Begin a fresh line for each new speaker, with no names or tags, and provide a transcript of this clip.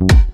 you.